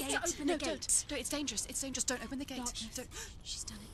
Why is she waiting? She Open has the to gate. open no, the gate. don't. No, it's dangerous. It's dangerous. Don't open the gate. Darkness. Don't. She's done it.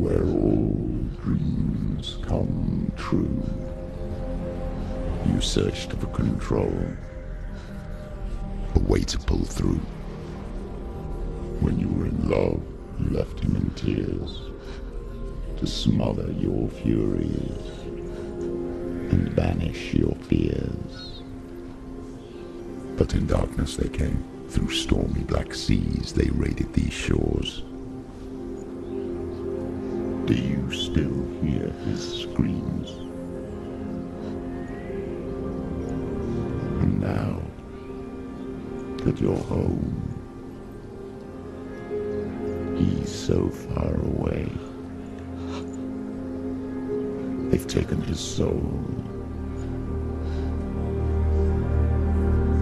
Where all dreams come true, you searched for control, a way to pull through. When you were in love, you left him in tears to smother your furies and banish your fears. But in darkness they came. Through stormy black seas they raided these shores. Do you still hear his screams? And now that you're home, he's so far away. They've taken his soul.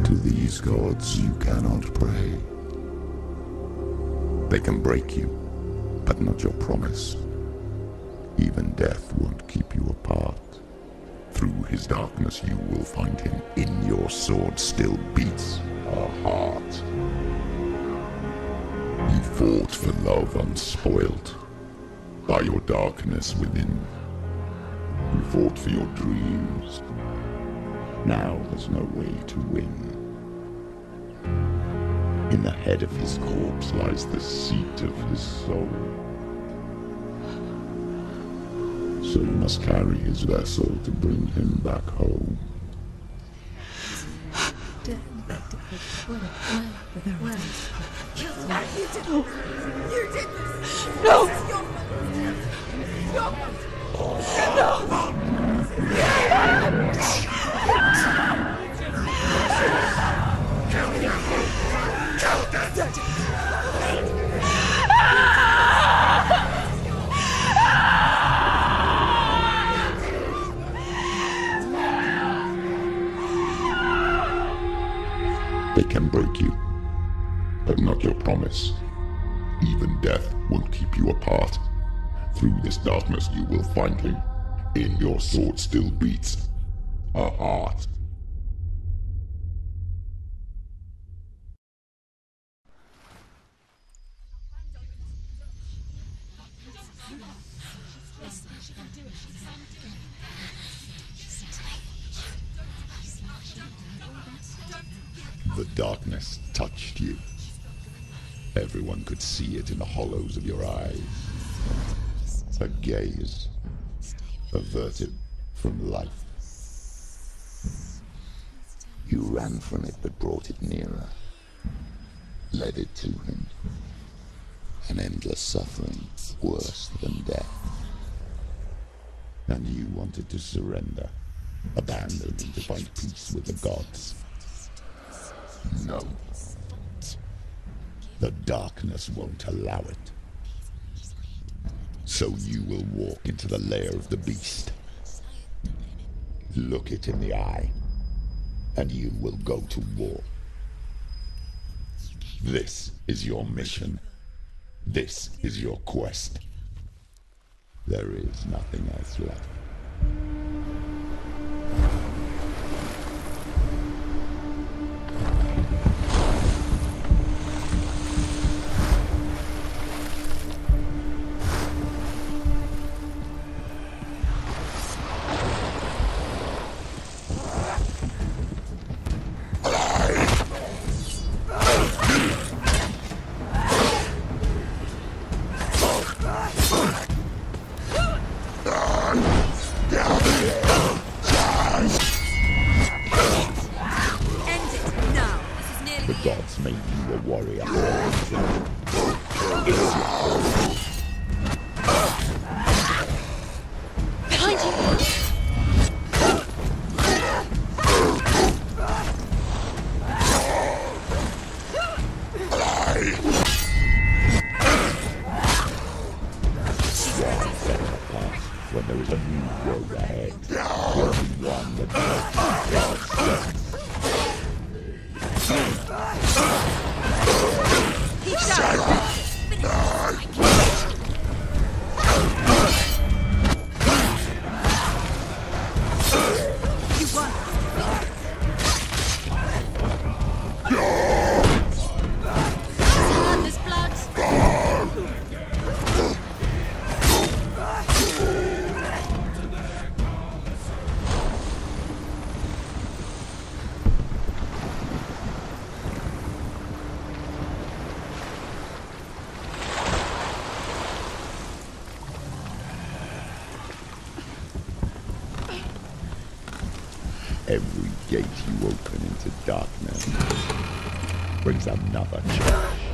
To these gods you cannot pray. They can break you, but not your promise. Even death won't keep you apart. Through his darkness you will find him. In your sword still beats a heart. You fought for love unspoilt by your darkness within. You fought for your dreams. Now there's no way to win. In the head of his corpse lies the seat of his soul. So you must carry his vessel to bring him back home. They can break you, but not your promise. Even death won't keep you apart. Through this darkness you will find him. In your sword still beats a heart. Darkness touched you. Everyone could see it in the hollows of your eyes. A gaze averted from life. You ran from it but brought it nearer. Led it to him. An endless suffering worse than death. And you wanted to surrender. Abandon and to find peace with the gods. No. The darkness won't allow it. So you will walk into the lair of the beast. Look it in the eye, and you will go to war. This is your mission. This is your quest. There is nothing else left. gods made you a warrior. gates you open into darkness brings another challenge.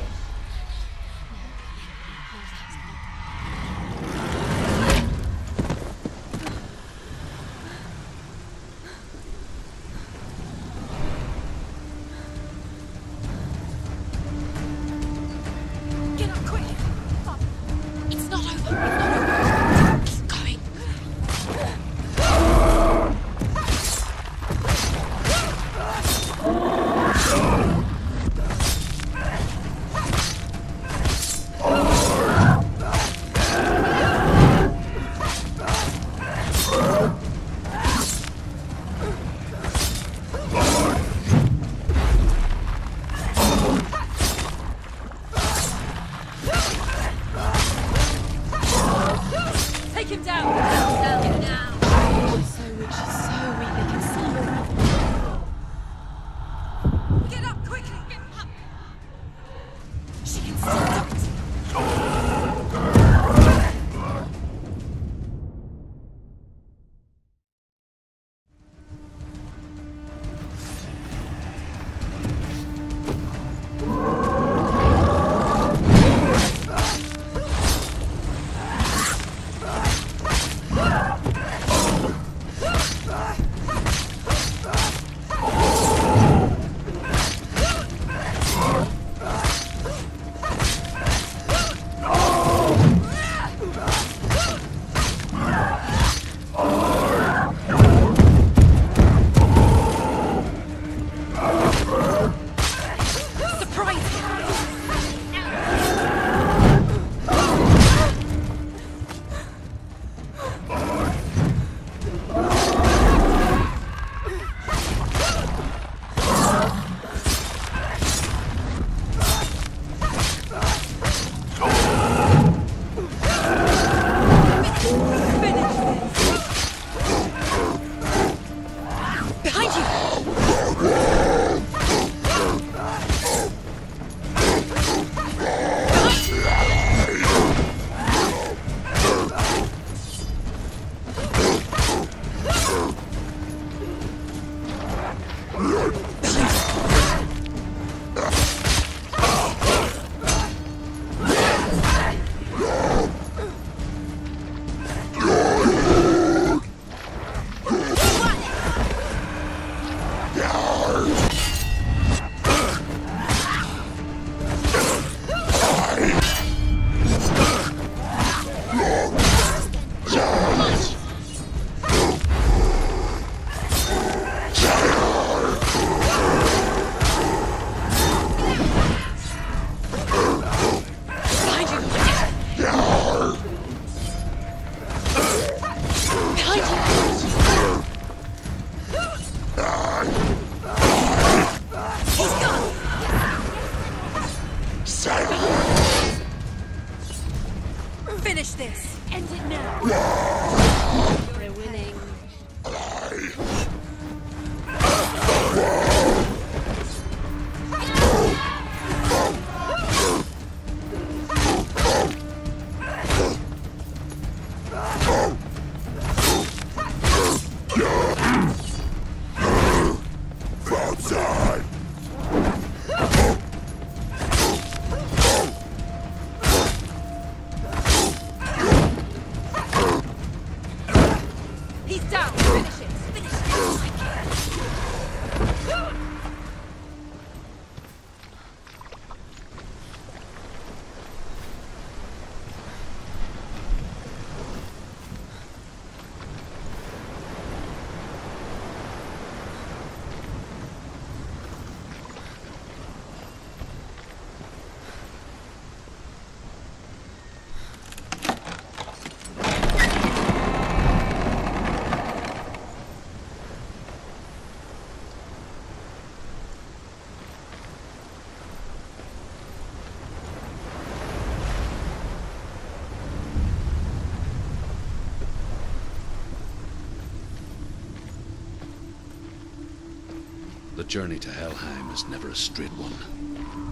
Journey to Helheim is never a straight one.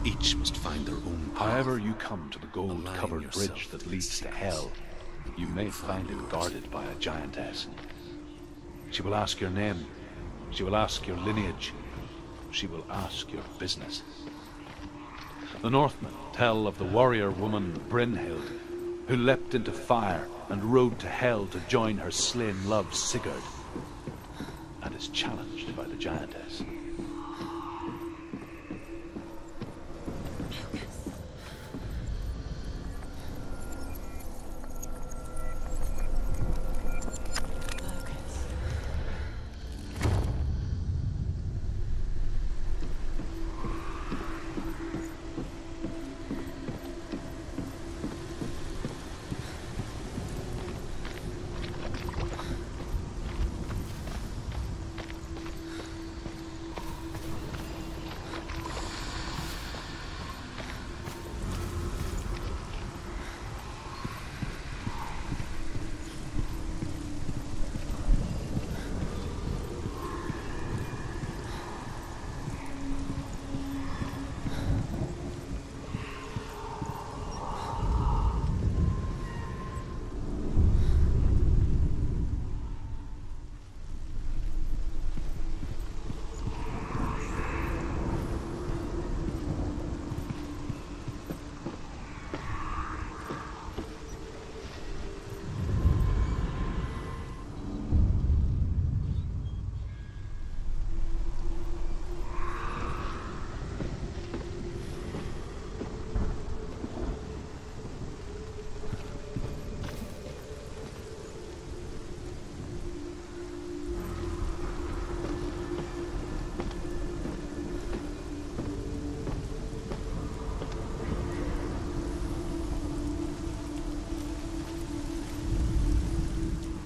Each must find their own path. However you come to the gold-covered bridge that leads to secrets. hell, you may find it guarded by a giantess. She will ask your name. She will ask your lineage. She will ask your business. The Northmen tell of the warrior woman Brynhild, who leapt into fire and rode to hell to join her slain love Sigurd, and is challenged by the giantess.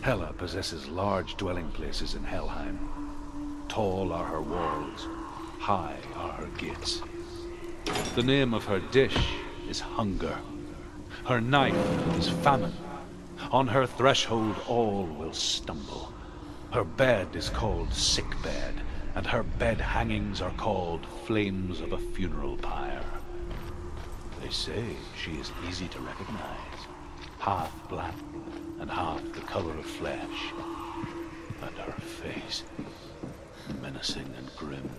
Hela possesses large dwelling places in Helheim. Tall are her walls, high are her gates. The name of her dish is hunger. Her knife is famine. On her threshold all will stumble. Her bed is called sick bed, and her bed hangings are called flames of a funeral pyre. They say she is easy to recognize, half black and half the color of flesh, and her face menacing and grim.